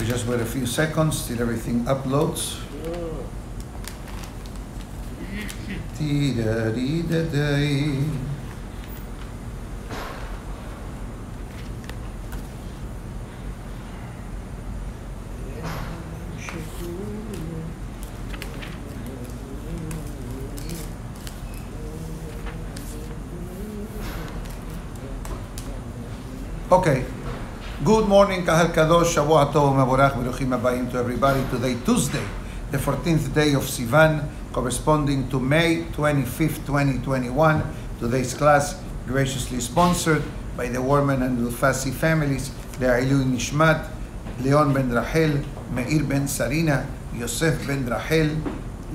We just wait a few seconds till everything uploads. Okay. Good morning, Kahal Kadosh, Shavua Tov, Mavorach, Beruchim Abayim to everybody. Today, Tuesday, the 14th day of Sivan, corresponding to May 25th, 2021. Today's class graciously sponsored by the Warman and Lufasi families, the Ailu Nishmat, Leon ben Rahel, Meir ben Sarina, Yosef ben Rahel,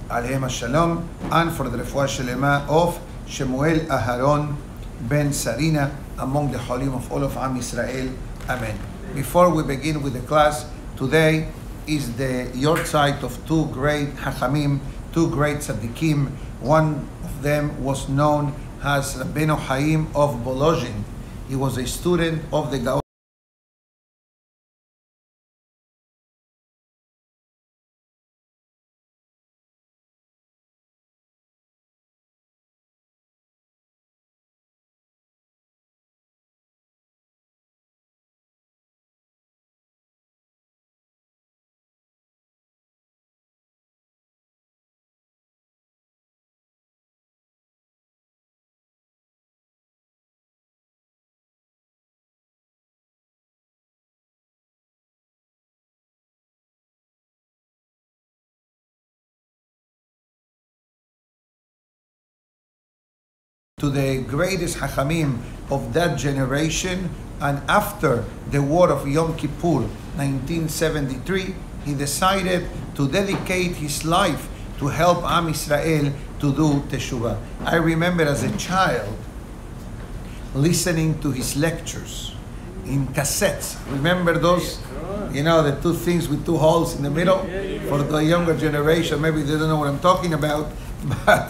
Alehem Shalom, and for the Refuah Shelema of Shemuel Aharon ben Sarina, among the Halim of all of Am Israel. Amen. Before we begin with the class, today is the yortzeit of two great Hachamim, two great tzaddikim. One of them was known as Rabbeinu Haim of Volozhin. He was a student of the Gaon. To the greatest Hachamim of that generation. And after the war of Yom Kippur, 1973, he decided to dedicate his life to help Am Israel to do Teshuvah. I remember as a child listening to his lectures in cassettes. Remember those? You know, the two things with two holes in the middle? For the younger generation, maybe they don't know what I'm talking about, but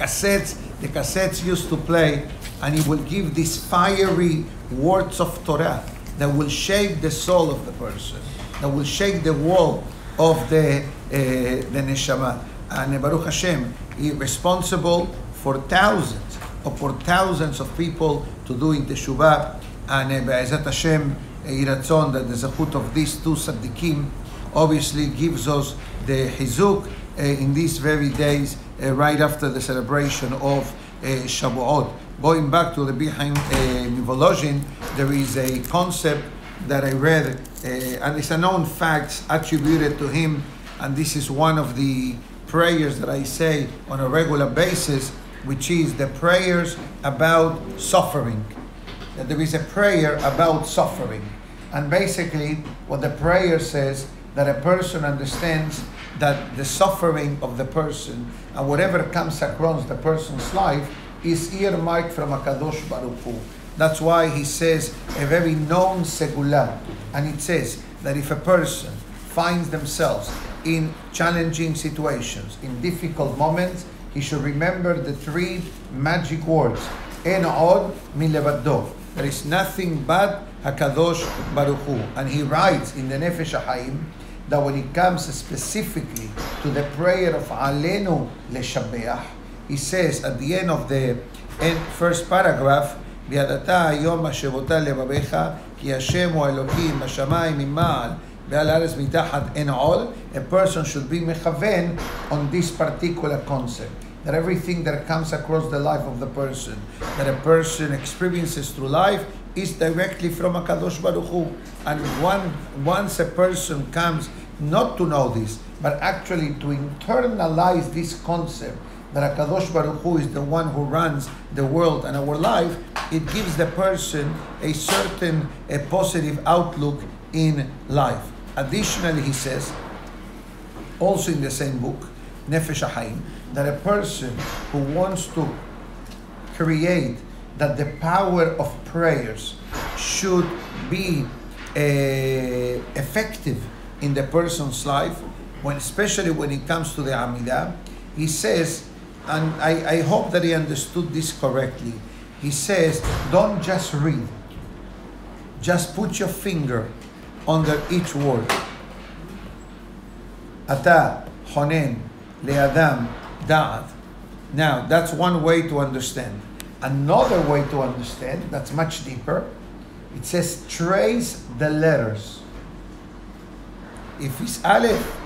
cassettes the cassettes used to play, and he will give these fiery words of Torah that will shake the soul of the person, that will shake the wall of the uh, the neshama. And Baruch Hashem, he responsible for thousands or for thousands of people to do in Teshuvah. And Be'ezat Hashem, Iratzon, that the zachut of these two tzaddikim obviously gives us the hizuk uh, in these very days uh, right after the celebration of uh, Shavuot. Going back to the Bihaim uh, there is a concept that I read, uh, and it's a known fact attributed to him, and this is one of the prayers that I say on a regular basis, which is the prayers about suffering. That there is a prayer about suffering. And basically, what the prayer says that a person understands that the suffering of the person and whatever comes across the person's life is earmarked from Akadosh Baruch Hu. That's why he says a very known segula, and it says that if a person finds themselves in challenging situations, in difficult moments, he should remember the three magic words: "En od milevado." There is nothing but Hakadosh Baruch Hu, and he writes in the Nefesh Haim that when it comes specifically to the prayer of Alenu Leshabeach, he says at the end of the end, first paragraph, וידעת היום השבותה לבביך, כי השם הוא אלוקים בשמיים ממעל ועל הארץ מתחת אין עוד, a person should be מכוון on this particular concept. That everything that comes across the life of the person, that a person experiences through life, is directly from Akadosh Baruch Hu. And one, once a person comes not to know this, but actually to internalize this concept that Akadosh Baruch Hu is the one who runs the world and our life, it gives the person a certain a positive outlook in life. Additionally, he says, also in the same book, Nefesh Haim, that a person who wants to create that the power of prayers should be uh, effective in the person's life, when especially when it comes to the Amidah, he says, and I, I hope that he understood this correctly. He says, don't just read, just put your finger under each word. Ata, Honen, Leadam, Da'at. Now, that's one way to understand. Another way to understand, that's much deeper, it says trace the letters. If it's Aleph,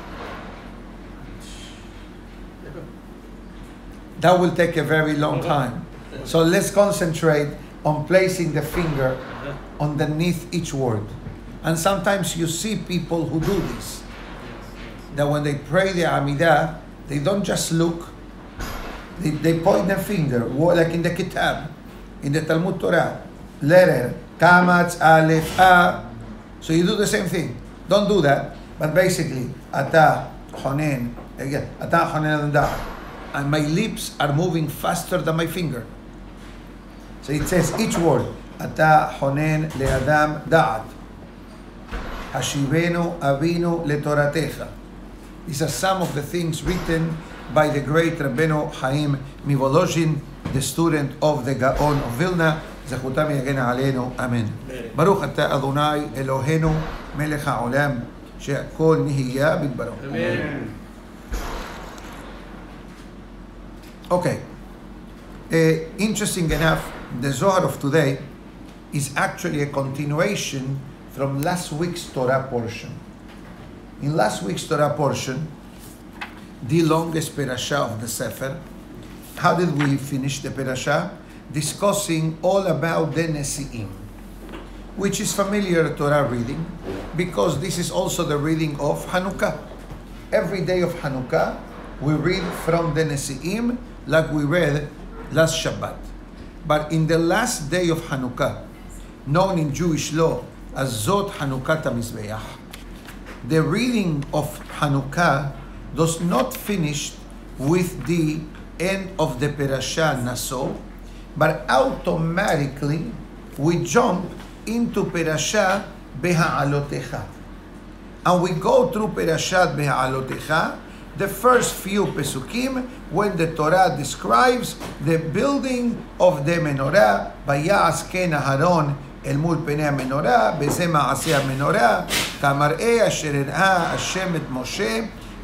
that will take a very long time. So let's concentrate on placing the finger uh-huh. underneath each word. And sometimes you see people who do this. That when they pray the Amidah, they don't just look, they, they point their finger, like in the Kitab, in the Talmud Torah, letter, Kamatz, Aleph, A. So you do the same thing. Don't do that. But basically, Ata, Honen, again, Ata, Honen, and Da. And my lips are moving faster than my finger. So it says each word, Ata, Honen, Leadam, Da'at. Hashivenu, Avinu, Letoratecha. These are some of the things written by the great Rabbeinu Chaim Mivolozhin, the student of the Gaon of Vilna. זכותם יגן עלינו, אמן. ברוך אתה אדוני אלוהינו מלך העולם שהכל נהיה בדברו. Amen. Okay. Uh, interesting enough, the Zohar of today is actually a continuation from last week's Torah portion. In last week's Torah portion, the longest parasha of the Sefer, how did we finish the parasha? Discussing all about the Nesi'im, which is familiar to Torah reading, because this is also the reading of Hanukkah. Every day of Hanukkah, we read from the Nesi'im like we read last Shabbat. But in the last day of Hanukkah, known in Jewish law as Zot Hanukkah HaMizbeach, the reading of Hanukkah does not finish with the end of the Perashah Naso, but automatically we jump into Perashah Beha'alotecha. And we go through Perashat Beha'alotecha, the first few Pesukim, when the Torah describes the building of the menorah, Vayas ken Aharon אל מול פני המנורה, בזה מעשה המנורה, כמראה אשר הראה השם את משה,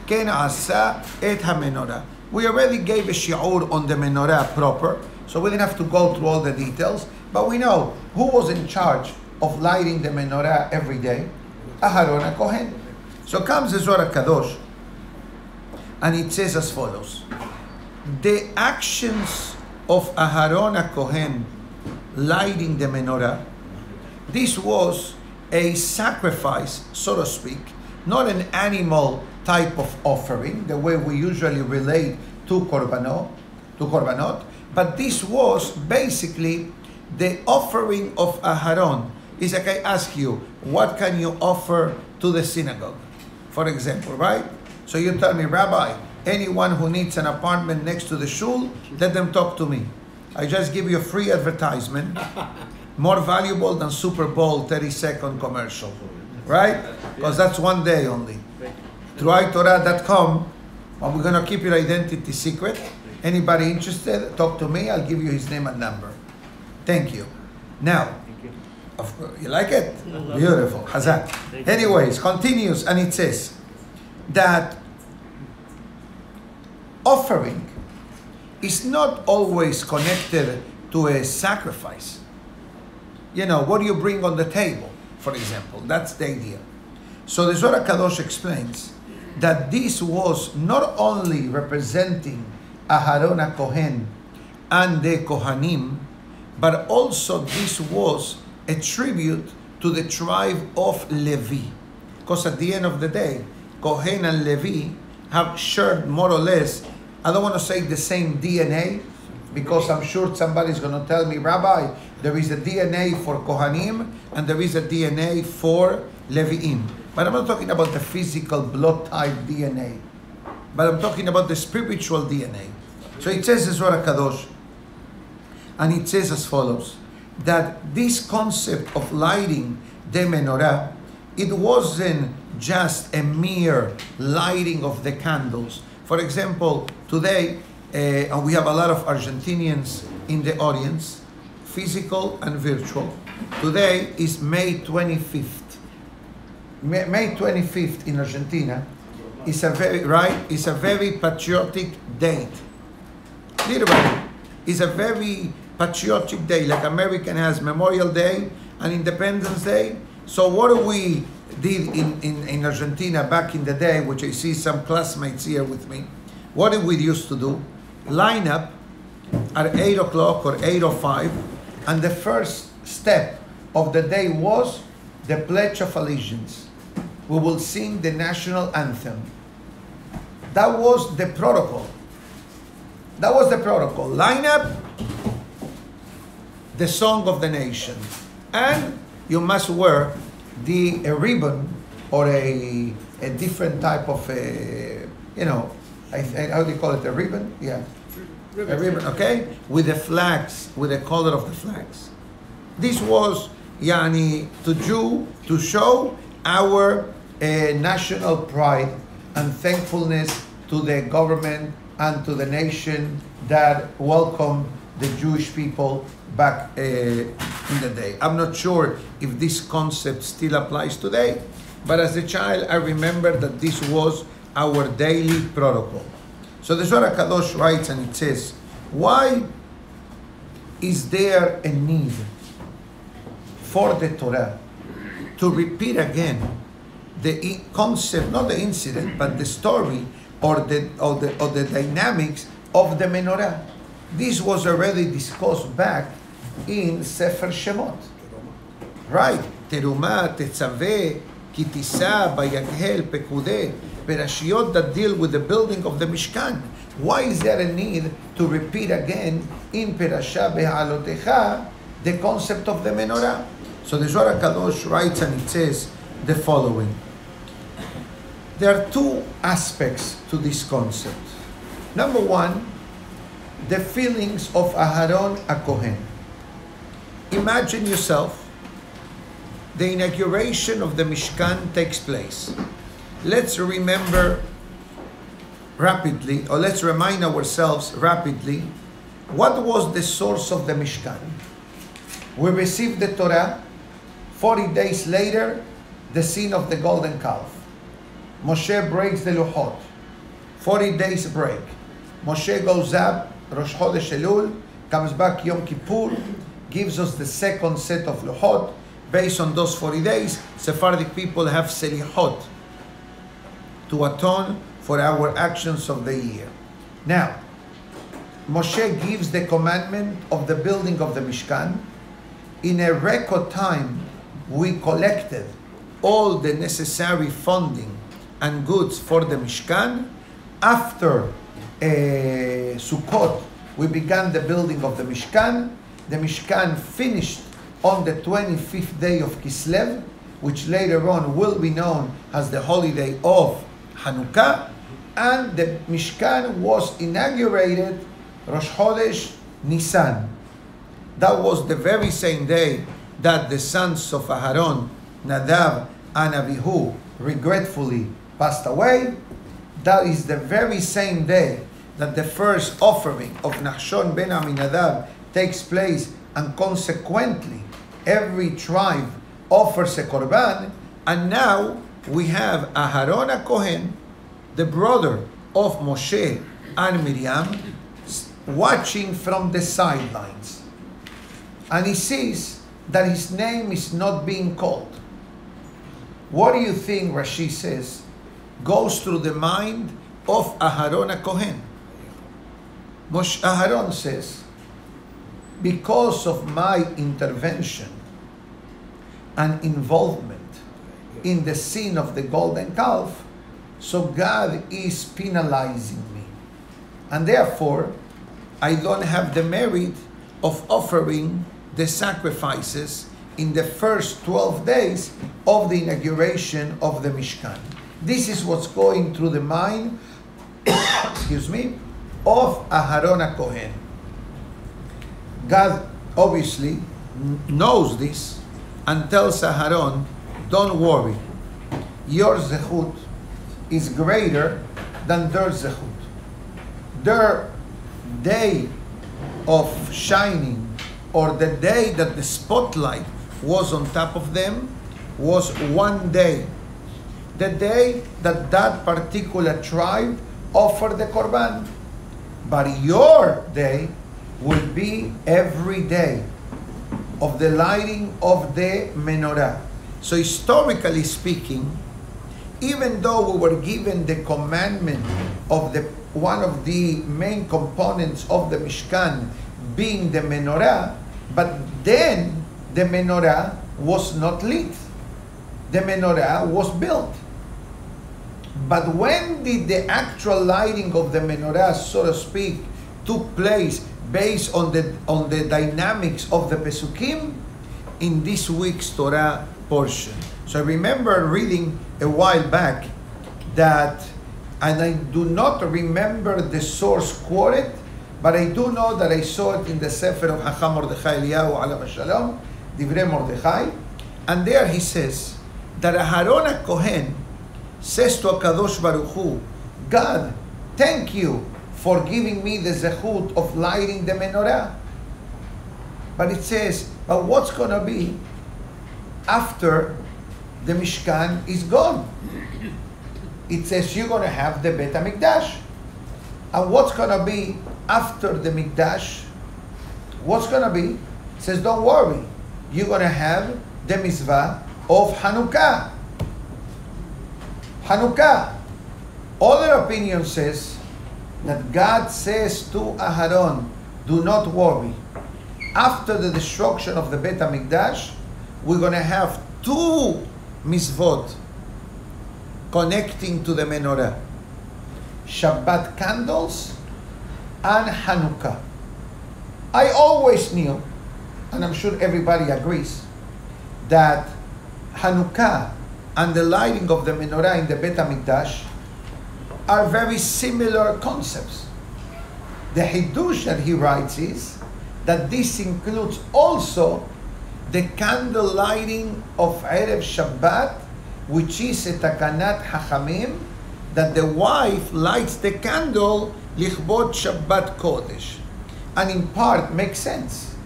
Ken Asa et HaMenorah. We already gave a shi'ur on the menorah proper, so we didn't have to go through all the details, but we know who was in charge of lighting the menorah every day. Aharon Kohen. So comes the Zohar Kadosh, and it says as follows. The actions of Aharon Kohen lighting the menorah, this was a sacrifice, so to speak, not an animal type of offering, the way we usually relate to korbanot, to korbanot, but this was basically the offering of Aharon. It's like I ask you, what can you offer to the synagogue, for example, right? So you tell me, Rabbi, anyone who needs an apartment next to the shul, let them talk to me. I just give you a free advertisement, more valuable than Super Bowl 30 second commercial, right? Because that's one day only. TrueITorah.com, but we're going to keep your identity secret. Anybody interested, talk to me. I'll give you his name and number. Thank you. Now, of course, you like it? Beautiful. Hazak. Anyways, continues and it says that offering is not always connected to a sacrifice. You know, what do you bring on the table, for example? That's the idea. So the Zohar Kadosh explains that this was not only representing Aharon Kohen and the Kohanim, but also this was a tribute to the tribe of Levi. Because at the end of the day, Kohen and Levi have shared more or less, I don't want to say the same DNA, because I'm sure somebody's going to tell me, Rabbi, there is a DNA for Kohanim and there is a DNA for Leviim. But I'm not talking about the physical blood type DNA, but I'm talking about the spiritual DNA. So it says in Zohar Kadosh, And it says as follows that this concept of lighting the menorah, it wasn't just a mere lighting of the candles. For example, today, uh, and we have a lot of Argentinians in the audience, physical and virtual. Today is May 25th. May, May 25th in Argentina is a very right is a very patriotic date. Literally, is a very patriotic day. Like American has Memorial Day and Independence Day. So what do we did in, in, in Argentina back in the day, which I see some classmates here with me, what did we used to do? Line up at 8 o'clock or 8.05 and the first step of the day was the Pledge of Allegiance. We will sing the national anthem. That was the protocol. That was the protocol. Line up, the song of the nation. And you must wear the a ribbon or a, a different type of a, you know, I, I, how do you call it? A ribbon? Yeah. A ribbon, okay? With the flags, with the color of the flags. This was, yani, to do, to show our uh, national pride and thankfulness to the government and to the nation that welcomed the Jewish people back uh, in the day. I'm not sure if this concept still applies today, but as a child, I remember that this was our daily protocol. So the Zohar Kadosh writes and it says, why is there a need for the Torah to repeat again the concept, not the incident, but the story or the, or the, or the dynamics of the menorah? This was already discussed back in Sefer Shemot. Right, Terumah, Tetzaveh, Kitisa, Vayakhel, Pekudei, Perashiot that deal with the building of the Mishkan. Why is there a need to repeat again in Perashah Behalotecha the concept of the menorah? So the Zohar Kadosh writes and it says the following. There are two aspects to this concept. Number one, the feelings of Aharon a Kohen. Imagine yourself, the inauguration of the Mishkan takes place. Let's remember rapidly, or let's remind ourselves rapidly, what was the source of the Mishkan? We received the Torah, 40 days later, the scene of the golden calf. Moshe breaks the Luchot, 40 days break. Moshe goes up, Rosh Chodesh Elul, comes back Yom Kippur, gives us the second set of Luchot. Based on those 40 days, Sephardic people have Selichot to atone for our actions of the year. Now, Moshe gives the commandment of the building of the Mishkan. In a record time, we collected all the necessary funding and goods for the Mishkan. After uh, Sukkot, we began the building of the Mishkan. The Mishkan finished on the 25th day of Kislev, which later on will be known as the holiday of Hanukkah. And the Mishkan was inaugurated Rosh Chodesh Nisan. That was the very same day that the sons of Aharon, Nadav and Avihu, regretfully passed away. That is the very same day that the first offering of Nachshon ben Aminadab takes place, and consequently, every tribe offers a korban. And now we have Aharon Kohen, the brother of Moshe and Miriam, watching from the sidelines. And he sees that his name is not being called. What do you think, Rashi says, goes through the mind of Aharon a Kohen? Moshe Aharon says, because of my intervention and involvement in the sin of the golden calf, so God is penalizing me. And therefore, I don't have the merit of offering the sacrifices in the first 12 days of the inauguration of the Mishkan. This is what's going through the mind, excuse me, of Aharon Kohen. God obviously knows this and tells Aharon, don't worry, your zechut is greater than their zechut. Their day of shining or the day that the spotlight was on top of them was one day. The day that that particular tribe offered the korban. But your day will be every day of the lighting of the menorah. So historically speaking, even though we were given the commandment of the one of the main components of the Mishkan being the menorah, but then the menorah was not lit. The menorah was built. But when did the actual lighting of the menorah, so to speak, took place based on the on the dynamics of the Pesukim? In this week's Torah portion. So I remember reading a while back that, and I do not remember the source quoted, but I do know that I saw it in the Sefer of Hacham Mordechai Eliyahu alav shalom, Divrei Mordechai, and there he says that Aharon Kohen says to Akadosh Baruch Hu, God, thank you for giving me the zechut of lighting the menorah. But it says, but what's going to be after the Mishkan is gone? It says you're going to have the Bet HaMikdash. And what's going to be after the Mikdash? What's going to be? It says, don't worry. You're going to have the mitzvah of Hanukkah. Hanukkah. Other opinion says that God says to Aharon, do not worry. After the destruction of the Bet HaMikdash, we're going to have two mitzvot connecting to the menorah. Shabbat candles and Hanukkah. I always knew, and I'm sure everybody agrees, that Hanukkah and the lighting of the menorah in the Bet HaMikdash are very similar concepts. The Hiddush that he writes is that this includes also the candle lighting of Erev Shabbat, which is a takanat hachamim, that the wife lights the candle lichbot Shabbat Kodesh. And in part makes sense.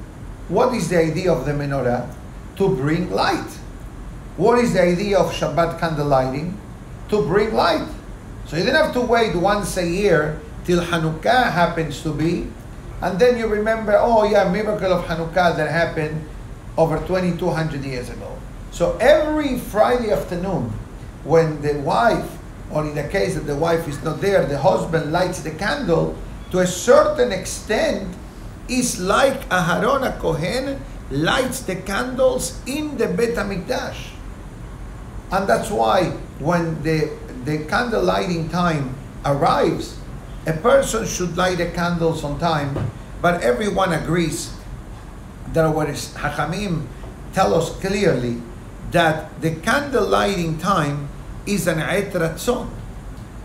What is the idea of the menorah? To bring light. What is the idea of Shabbat candle lighting? To bring light. So you didn't have to wait once a year till Hanukkah happens to be, and then you remember, oh yeah, miracle of Hanukkah that happened over 2200 years ago. So every Friday afternoon, when the wife, or in the case that the wife is not there, the husband lights the candle, to a certain extent, is like Aharon Kohen lights the candles in the Bet HaMikdash. And that's why when the, the candle lighting time arrives, a person should light the candles on time, but everyone agrees that what is Hachamim tell us clearly that the candle lighting time is an etratzon.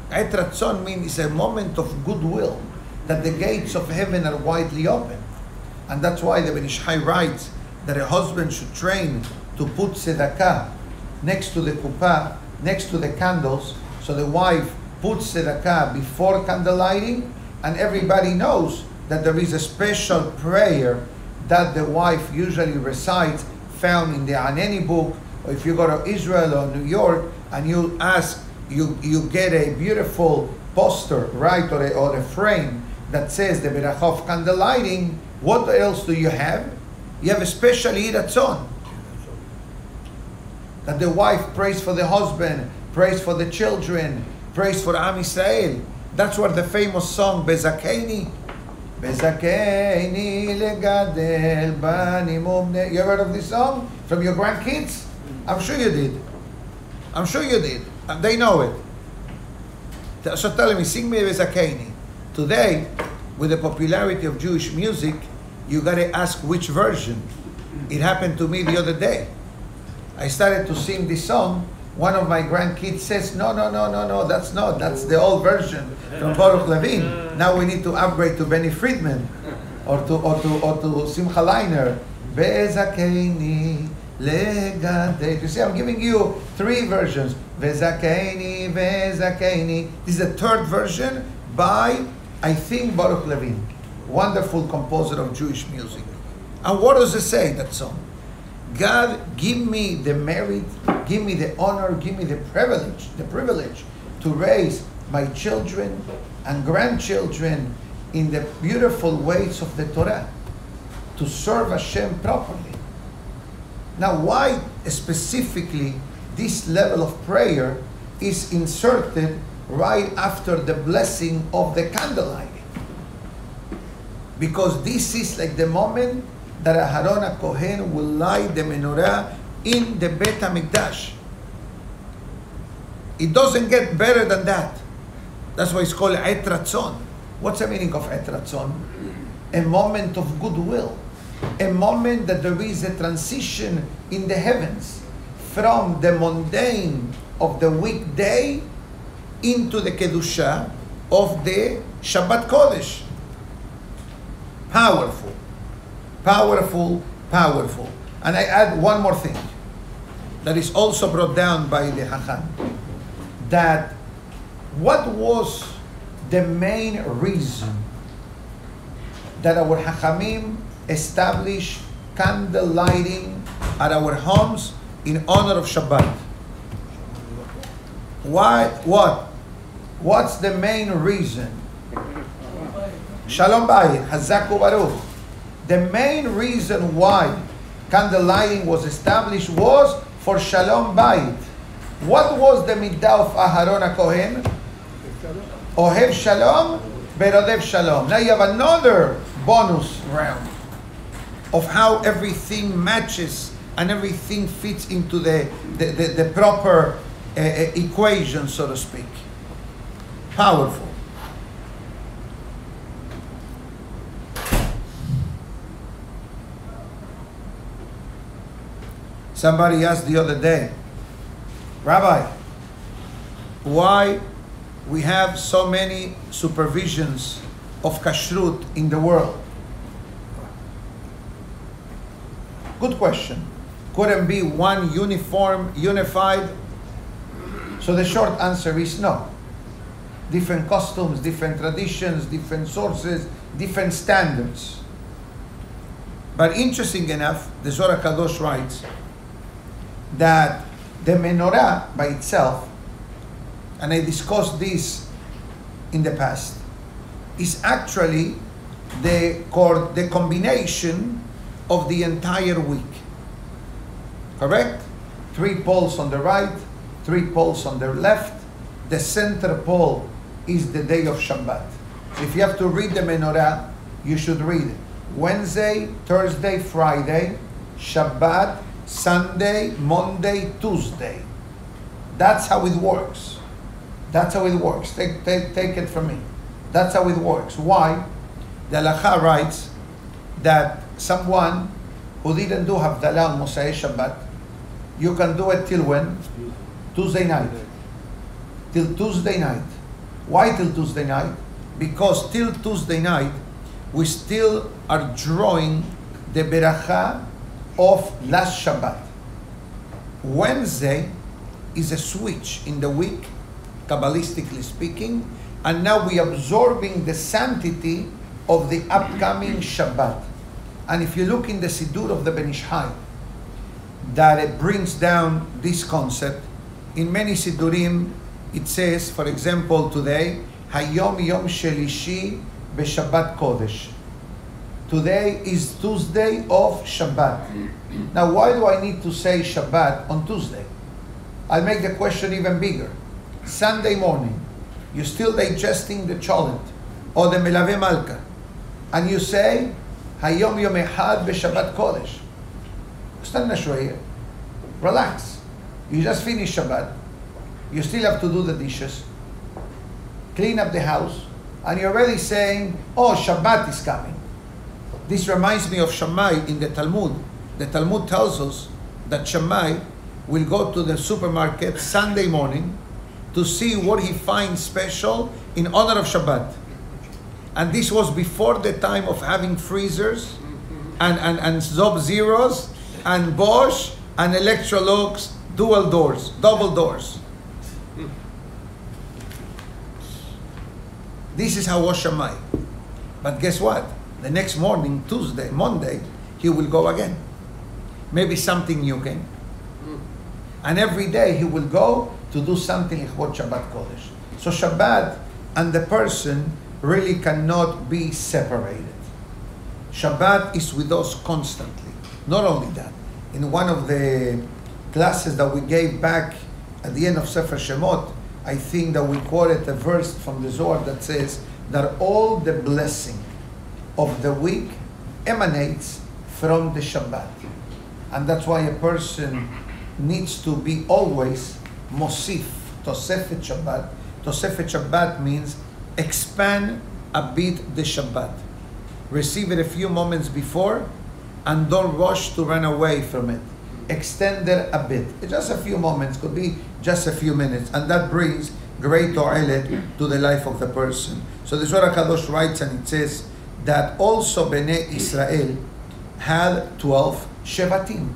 Etratzon means a moment of goodwill, that the gates of heaven are widely open. And that's why the Ben Ish writes that a husband should train to put tzedakah next to the kuppah, next to the candles, so the wife puts tzedakah before candle lighting, and everybody knows that there is a special prayer that the wife usually recites, found in the Aneni book, or if you go to Israel or New York and you ask, you, you get a beautiful poster, right, or a, or a frame that says the Berachah of candle lighting, what else do you have? You have a special Iratzon. That the wife prays for the husband, prays for the children, prays for Am Israel. That's where the famous song Bezakeni, Bezakeni legadel banim umne. You ever heard of this song from your grandkids? I'm sure you did. I'm sure you did. And they know it. So tell me, sing me Bezakeni. Today, with the popularity of Jewish music, you gotta ask which version. It happened to me the other day. I started to sing this song. One of my grandkids says, No, no, no, no, no, that's not. That's the old version from Baruch Levine. Now we need to upgrade to Benny Friedman. or to or to or to Simcha legade. You see, I'm giving you three versions. This is the third version by I think Baruch Levine, wonderful composer of Jewish music. And what does it say that song? God, give me the merit, give me the honor, give me the privilege, the privilege to raise my children and grandchildren in the beautiful ways of the Torah, to serve Hashem properly. Now, why specifically this level of prayer is inserted right after the blessing of the candlelight? Because this is like the moment that Aharon Kohen will light the menorah in the Bet HaMikdash. It doesn't get better than that. That's why it's called Et Ratzon. What's the meaning of Et Ratzon? A moment of goodwill. A moment that there is a transition in the heavens from the mundane of the weekday into the Kedusha of the Shabbat Kodesh. Powerful. Powerful, powerful. And I add one more thing that is also brought down by the Hacham. That what was the main reason that our Hachamim established candle lighting at our homes in honor of Shabbat? Why? What? What's the main reason? Shalom Bayit, Hazaku Baruch. The main reason why candle lighting was established was for Shalom Bayit. What was the midah of Aharon Kohen? Ohev Shalom, Berodev Shalom. Now you have another bonus round of how everything matches and everything fits into the, the, the, the proper uh, equation, so to speak. Powerful. Somebody asked the other day, Rabbi, why we have so many supervisions of kashrut in the world? Good question. Couldn't be one uniform, unified? So the short answer is no. Different costumes, different traditions, different sources, different standards. But interesting enough, the Zohar Kadosh writes that the menorah by itself, and I discussed this in the past, is actually the, cor- the combination of the entire week. Correct? Three poles on the right, three poles on the left. The center pole is the day of Shabbat. If you have to read the menorah, you should read it. Wednesday, Thursday, Friday, Shabbat, Sunday, Monday, Tuesday. That's how it works. That's how it works. Take, take, take it from me. That's how it works. Why? The Halacha writes that someone who didn't do Havdalah on Mosai Shabbat, you can do it till when? Tuesday night. Till Tuesday night. Why till Tuesday night? Because till Tuesday night, we still are drawing the beracha of last Shabbat. Wednesday is a switch in the week, Kabbalistically speaking, and now we are absorbing the sanctity of the upcoming Shabbat. And if you look in the Siddur of the Ben Ish Hai, that it brings down this concept, in many Siddurim, it says, for example, today, Hayom Yom Shelishi Beshabbat Kodesh. Today is Tuesday of Shabbat. Now, why do I need to say Shabbat on Tuesday? I'll make the question even bigger. Sunday morning, you're still digesting the cholent or the melave malka, and you say, Hayom Yom Echad Beshabbat Kodesh. Stand شوية. Relax. You just finished Shabbat. You still have to do the dishes, clean up the house, and you're already saying, oh, Shabbat is coming. This reminds me of Shammai in the Talmud. The Talmud tells us that Shammai will go to the supermarket Sunday morning to see what he finds special in honor of Shabbat. And this was before the time of having freezers and, and, and Sub-Zeros and Bosch and Electrolux dual doors, double doors. This is how was Shammai. But guess what? The next morning, Tuesday, Monday, he will go again. Maybe something new came. Hmm. And every day he will go to do something what Shabbat Kodesh. So Shabbat and the person really cannot be separated. Shabbat is with us constantly. Not only that, in one of the classes that we gave back at the end of Sefer Shemot, I think that we quoted a verse from the Zohar that says that all the blessing of the week emanates from the Shabbat. And that's why a person needs to be always Mosif, Tosefet Shabbat. Tosefet Shabbat means expand a bit the Shabbat. Receive it a few moments before and don't rush to run away from it. Extend it a bit. Just a few moments, could be just a few minutes. And that brings great to'ilet to the life of the person. So the Zohar Kadosh writes and it says that also Bnei Israel had 12 Shevatim.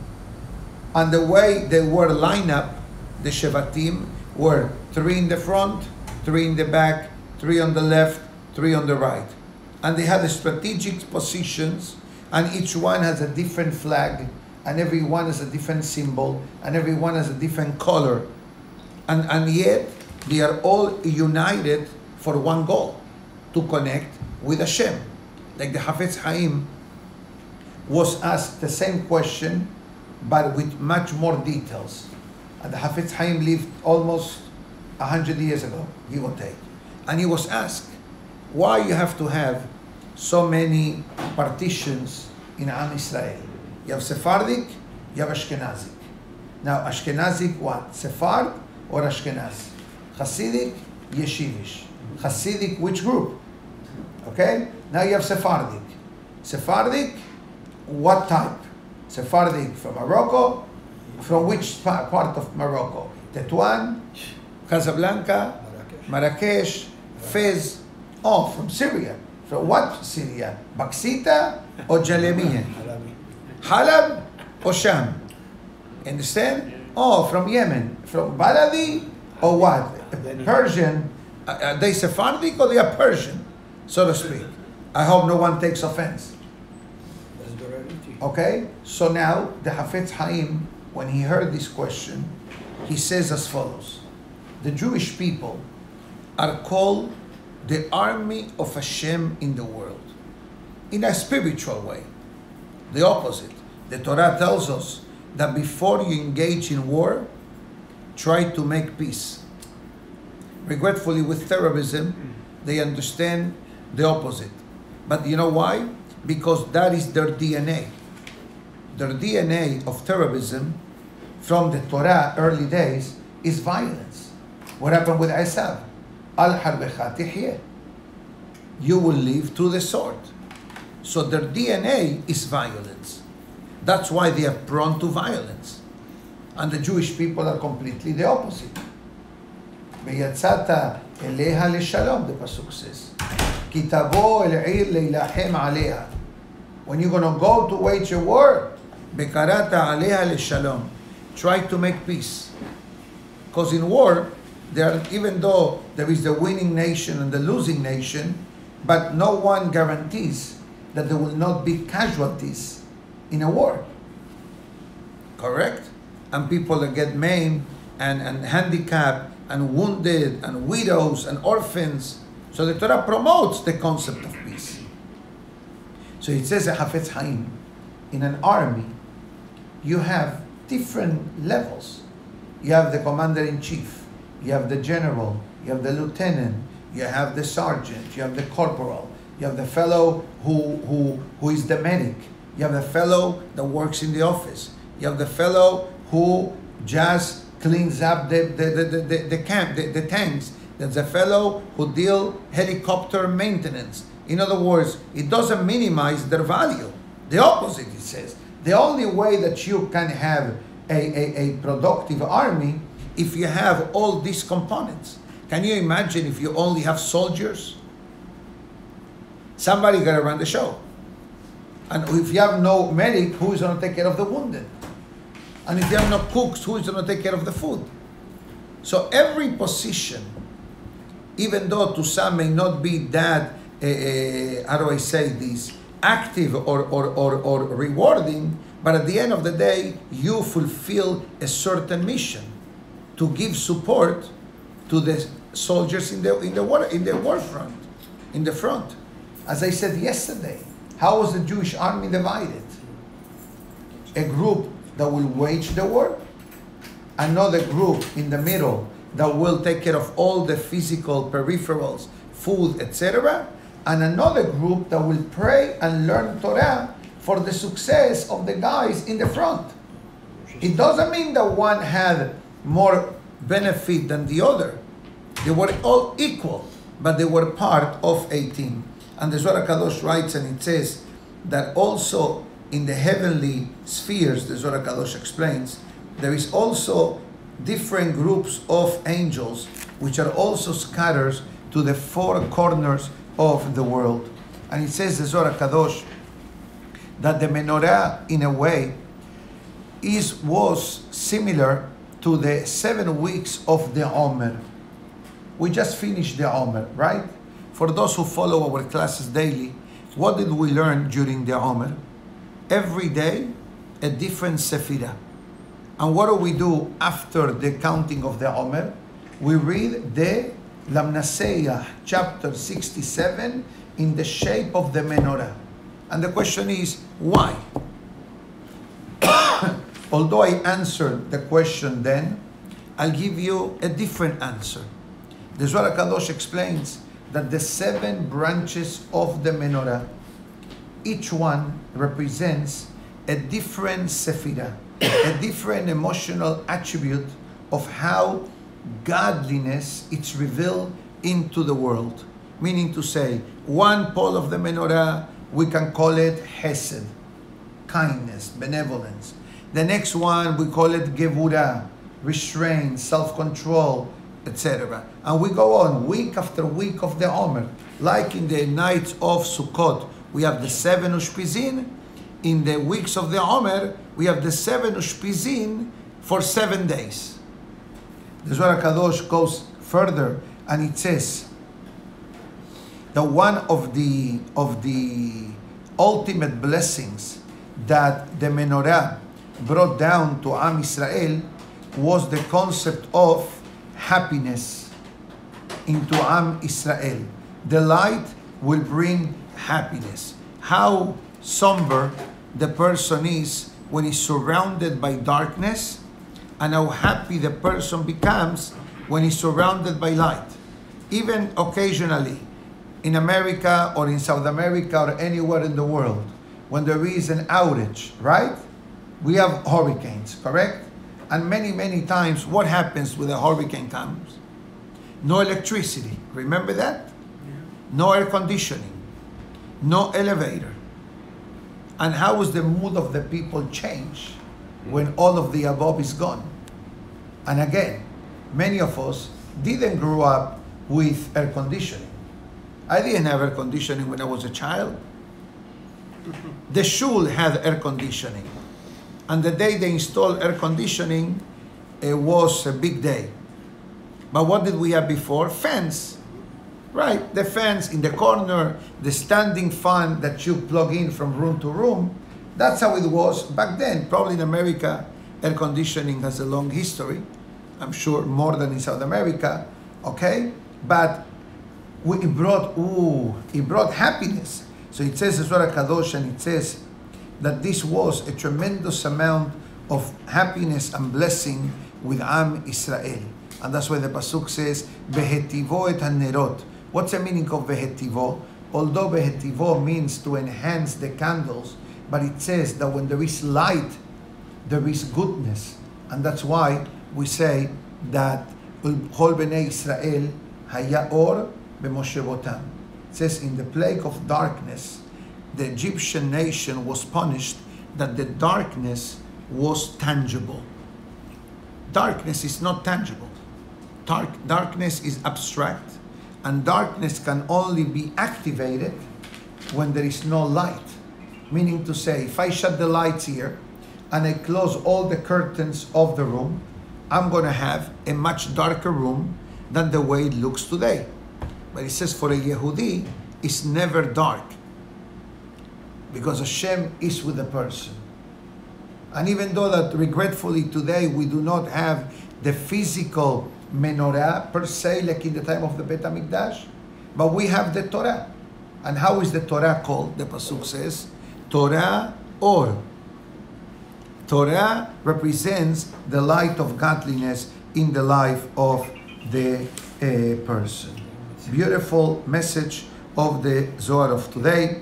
And the way they were lined up, the Shevatim were three in the front, three in the back, three on the left, three on the right. And they had strategic positions, and each one has a different flag, and every one has a different symbol, and every one has a different color. And, and yet, they are all united for one goal to connect with Hashem. Like the Hafetz Haim was asked the same question, but with much more details. And the Hafetz Haim lived almost 100 years ago, give or take. And he was asked, why you have to have so many partitions in Am Israel? You have Sephardic, you have Ashkenazic. Now, Ashkenazic what? Sephard or Ashkenaz? Hasidic, Yeshivish. Hasidic, which group? Okay? Now you have Sephardic. Sephardic, what type? Sephardic from Morocco? From which part of Morocco? Tetuan, Casablanca, Marrakesh, Fez. Oh, from Syria. From what Syria? Baksita or Jalemiya? Halab or Sham? Understand? Oh, from Yemen. From Baladi or what? Persian. Are they Sephardic or they are Persian, so to speak? I hope no one takes offense. Okay? So now, the Hafetz Haim, when he heard this question, he says as follows The Jewish people are called the army of Hashem in the world, in a spiritual way. The opposite. The Torah tells us that before you engage in war, try to make peace. Regretfully, with terrorism, they understand the opposite. But you know why? Because that is their DNA. Their DNA of terrorism from the Torah early days is violence. What happened with Esav? Al harbecha tihye. You will live to the sword. So their DNA is violence. That's why they are prone to violence. And the Jewish people are completely the opposite. ויצאת אליה לשלום, the pasuk says. When you're going to go to wage a war, bekarata aleha le. Try to make peace. Because in war, there, even though there is the winning nation and the losing nation, but no one guarantees that there will not be casualties in a war. Correct? And people that get maimed and, and handicapped and wounded and widows and orphans so the Torah promotes the concept of peace. So it says Hafetz Haim, in an army, you have different levels. You have the commander in chief, you have the general, you have the lieutenant, you have the sergeant, you have the corporal, you have the fellow who, who, who is the medic, you have the fellow that works in the office, you have the fellow who just cleans up the, the, the, the, the camp, the, the tanks. There's a fellow who deal helicopter maintenance. In other words, it doesn't minimize their value. The opposite, it says. The only way that you can have a, a, a productive army if you have all these components. Can you imagine if you only have soldiers? Somebody got to run the show. And if you have no medic, who is going to take care of the wounded? And if you have no cooks, who is going to take care of the food? So every position, even though to some may not be that, uh, how do I say this, active or, or, or, or rewarding, but at the end of the day, you fulfill a certain mission to give support to the soldiers in the in the war in the war front, in the front. As I said yesterday, how was the Jewish army divided? A group that will wage the war, another group in the middle that will take care of all the physical peripherals, food, etc., and another group that will pray and learn Torah for the success of the guys in the front. It doesn't mean that one had more benefit than the other. They were all equal, but they were part of a team. And the Zohar Kadosh writes and it says that also in the heavenly spheres, the Zohar Kadosh explains, there is also different groups of angels which are also scattered to the four corners of the world. And it says the Zohar Kadosh that the menorah, in a way, is was similar to the seven weeks of the Omer. We just finished the Omer, right? For those who follow our classes daily, what did we learn during the Omer? Every day, a different Sephirah. And what do we do after the counting of the Omer? We read the Lamenatzeach, chapter 67, in the shape of the menorah. And the question is, why? Although I answered the question then, I'll give you a different answer. The Zohar Kadosh explains that the seven branches of the menorah, each one represents a different sephirah, a different emotional attribute of how godliness is revealed into the world. Meaning to say, one pole of the menorah, we can call it hesed, kindness, benevolence. The next one, we call it gevura, restraint, self-control, etc. And we go on week after week of the Omer. Like in the nights of Sukkot, we have the seven Ushpizin. In the weeks of the Omer, we have the seven Ushpizin for seven days. The Zohar Kadosh goes further and it says that one of the of the ultimate blessings that the menorah brought down to Am Israel was the concept of happiness into Am Israel. The light will bring happiness. How somber the person is when he's surrounded by darkness, and how happy the person becomes when he's surrounded by light. Even occasionally, in America or in South America or anywhere in the world, when there is an outage, right? We have hurricanes, correct? And many, many times, what happens when a hurricane comes? No electricity. Remember that? No air conditioning. No elevator. And how is the mood of the people change when all of the above is gone? And again, many of us didn't grow up with air conditioning. I didn't have air conditioning when I was a child. The shul had air conditioning. And the day they installed air conditioning, it was a big day. But what did we have before? Fans. Right, the fans in the corner, the standing fan that you plug in from room to room. That's how it was back then. Probably in America, air conditioning has a long history. I'm sure more than in South America. Okay? But we, it brought, ooh, it brought happiness. So it says, Zohar Kadosh, and it says that this was a tremendous amount of happiness and blessing with Am Israel. And that's why the Pasuk says, hanerot. What's the meaning of Behetivo? Although Behetivo means to enhance the candles, but it says that when there is light, there is goodness. And that's why we say that Chol Bnei Israel haya or b'moshevotam. It says in the plague of darkness, the Egyptian nation was punished that the darkness was tangible. Darkness is not tangible. Dark, darkness is abstract, and darkness can only be activated when there is no light. Meaning to say, if I shut the lights here and I close all the curtains of the room, I'm going to have a much darker room than the way it looks today. But it says for a Yehudi, it's never dark because Hashem is with the person. And even though that regretfully today we do not have the physical menorah per se like in the time of the Bet HaMikdash, but we have the Torah. And how is the Torah called? The Pasuk says, Torah or. Torah represents the light of godliness in the life of the uh, person. Beautiful message of the Zohar of today.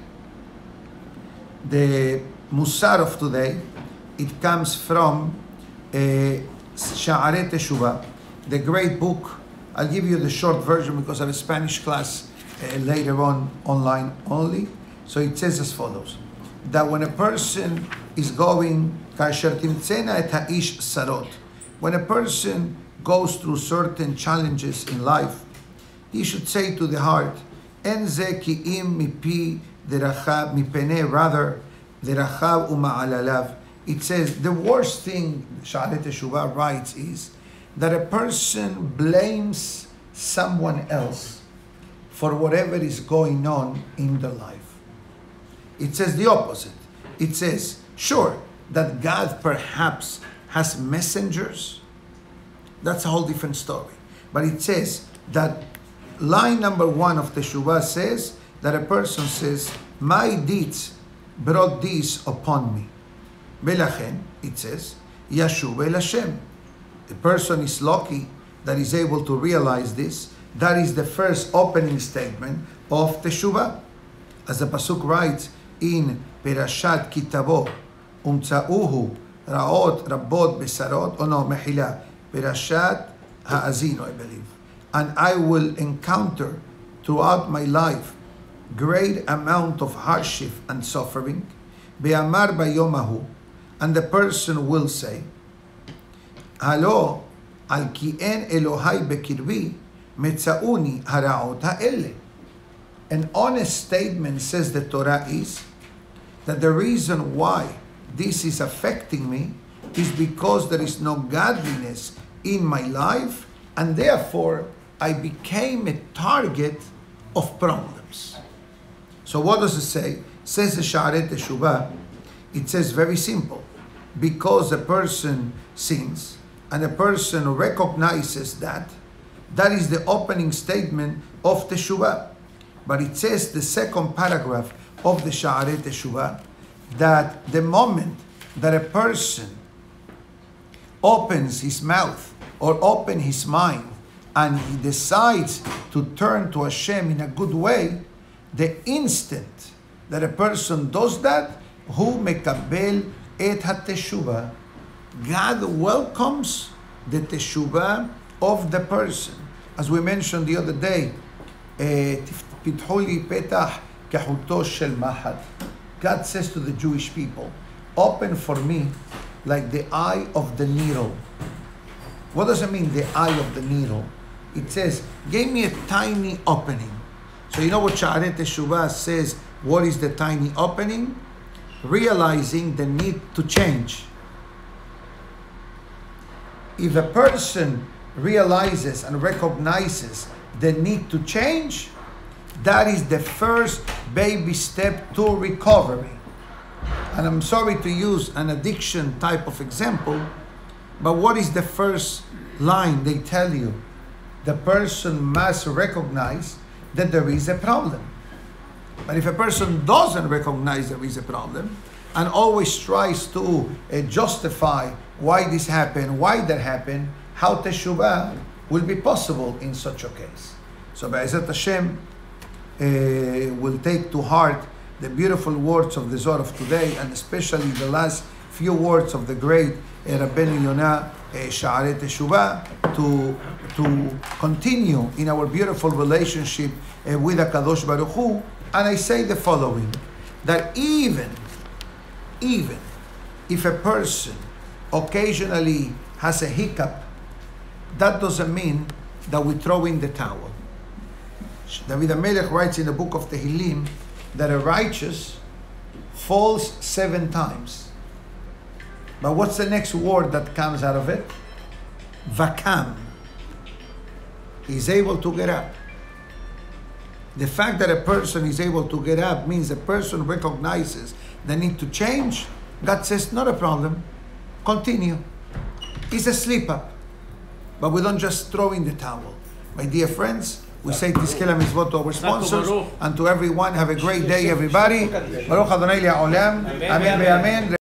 The Musar of today, it comes from uh, Sha'arei Teshuvah, the great book. I'll give you the short version because I have a Spanish class uh, later on, online only. So it says as follows that when a person is going, when a person goes through certain challenges in life, he should say to the heart, En ze mipi derachav mipene, rather, derachav uma'alalav. It says the worst thing Sha'arei Teshuvah writes is that a person blames someone else for whatever is going on in their life. It says the opposite. It says, sure, that God perhaps has messengers. That's a whole different story. But it says that line number one of the Teshuvah says that a person says, My deeds brought this upon me. Belachen, it says, Yashuv el Hashem. The person is lucky that is able to realize this. That is the first opening statement of Teshuvah. As the Pasuk writes in Perashat Kitabo, Umtsa'uhu Raot Rabot Besarot, or no, Mehila, Perashat Ha'azino, I believe. And I will encounter throughout my life great amount of hardship and suffering. Be'amar bayomahu, and the person will say, Halo, al ki en Elohai bekirbi, metzauni haraot ha'ele. An honest statement, says the Torah, is that the reason why this is affecting me is because there is no godliness in my life, and therefore I became a target of problems. So what does it say? says the Sha'arei Teshuvah, it says very simple. Because a person sins and a person recognizes that, that is the opening statement of Teshuvah. But it says the second paragraph of the Sha'arei Teshuvah that the moment that a person opens his mouth or open his mind and he decides to turn to Hashem in a good way, the instant that a person does that, who mekabel et hateshuva, God welcomes the teshuvah of the person. As we mentioned the other day, eh, God says to the Jewish people, open for me like the eye of the needle. What does it mean, the eye of the needle? It says, "Give me a tiny opening. So you know what Sha'arei Teshuvah says, what is the tiny opening? Realizing the need to change. If a person realizes and recognizes the need to change, that is the first baby step to recovery. And I'm sorry to use an addiction type of example, but what is the first line they tell you? The person must recognize that there is a problem. But if a person doesn't recognize there is a problem and always tries to uh, justify why this happened, why that happened, how teshuvah will be possible in such a case. So Be'ezat Hashem uh, will take to heart the beautiful words of the Zohar of today and especially the last few words of the great uh, Rabbeinu Yonah uh, Teshuvah to, to continue in our beautiful relationship uh, with HaKadosh Baruch Hu. And I say the following, that even, even if a person occasionally has a hiccup, that doesn't mean that we throw in the towel. David HaMelech writes in the book of Tehillim that a righteous falls seven times. But what's the next word that comes out of it? Vakam. He's able to get up. The fact that a person is able to get up means a person recognizes the need to change. God says, not a problem. Continue. It's a slip up. But we don't just throw in the towel. My dear friends, we say Tizkela Mitzvot to our sponsors and to everyone. Have a great day, everybody. Baruch Adonai Le'olam. Amen ve'amen.